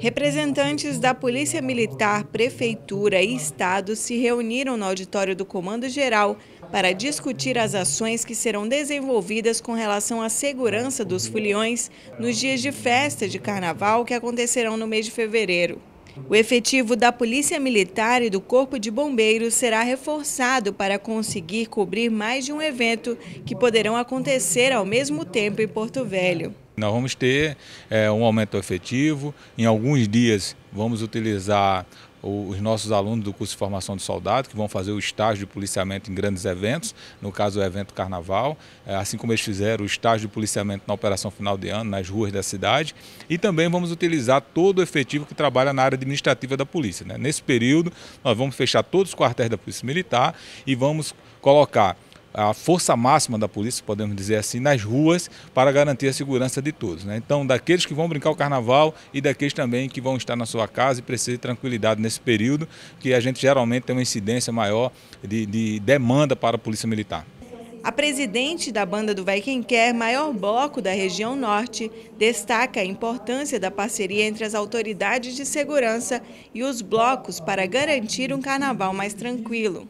Representantes da Polícia Militar, Prefeitura e Estado se reuniram no auditório do Comando Geral para discutir as ações que serão desenvolvidas com relação à segurança dos foliões nos dias de festa de carnaval que acontecerão no mês de fevereiro. O efetivo da Polícia Militar e do Corpo de Bombeiros será reforçado para conseguir cobrir mais de um evento que poderão acontecer ao mesmo tempo em Porto Velho. Nós vamos ter é, um aumento efetivo, em alguns dias vamos utilizar os nossos alunos do curso de formação de soldado, que vão fazer o estágio de policiamento em grandes eventos, no caso o evento Carnaval, é, assim como eles fizeram o estágio de policiamento na operação final de ano, nas ruas da cidade, e também vamos utilizar todo o efetivo que trabalha na área administrativa da polícia. Né? Nesse período, nós vamos fechar todos os quartéis da Polícia Militar e vamos colocar a força máxima da polícia, podemos dizer assim, nas ruas para garantir a segurança de todos. Né? Então, daqueles que vão brincar o carnaval e daqueles também que vão estar na sua casa e precisam de tranquilidade nesse período, que a gente geralmente tem uma incidência maior de, de demanda para a Polícia Militar. A presidente da banda do Vai Quem Quer, maior bloco da região norte, destaca a importância da parceria entre as autoridades de segurança e os blocos para garantir um carnaval mais tranquilo.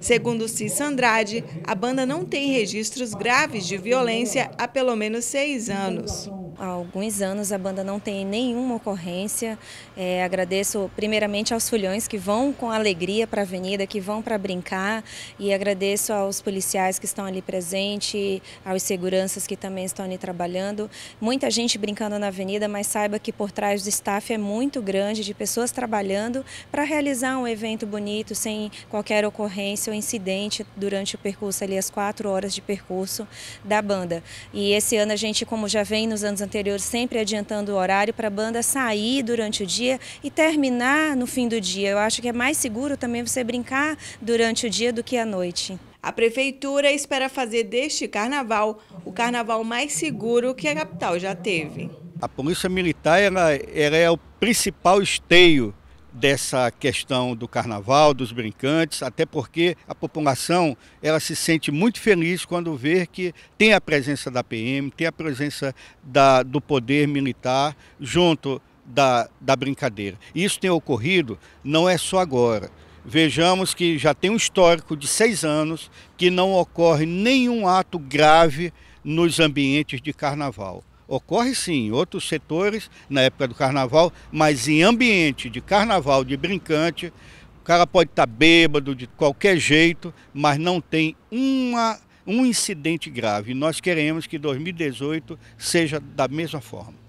Segundo Cissa Andrade, a banda não tem registros graves de violência há pelo menos seis anos. Há alguns anos a banda não tem nenhuma ocorrência. É, agradeço primeiramente aos fulhões que vão com alegria para a avenida, que vão para brincar e agradeço aos policiais que estão ali presentes, aos seguranças que também estão ali trabalhando. Muita gente brincando na avenida, mas saiba que por trás do staff é muito grande, de pessoas trabalhando para realizar um evento bonito, sem qualquer ocorrência ou incidente durante o percurso ali, as quatro horas de percurso da banda. E esse ano a gente, como já vem nos anos anteriores, sempre adiantando o horário para a banda sair durante o dia e terminar no fim do dia. Eu acho que é mais seguro também você brincar durante o dia do que à noite. A prefeitura espera fazer deste carnaval o carnaval mais seguro que a capital já teve. A Polícia Militar ela, ela é o principal esteio dessa questão do carnaval, dos brincantes, até porque a população ela se sente muito feliz quando vê que tem a presença da PM, tem a presença da, do poder militar junto da, da brincadeira. Isso tem ocorrido não é só agora. Vejamos que já tem um histórico de seis anos que não ocorre nenhum ato grave nos ambientes de carnaval. Ocorre sim em outros setores, na época do carnaval, mas em ambiente de carnaval, de brincante, o cara pode estar bêbado de qualquer jeito, mas não tem uma, um incidente grave. Nós queremos que 2018 seja da mesma forma.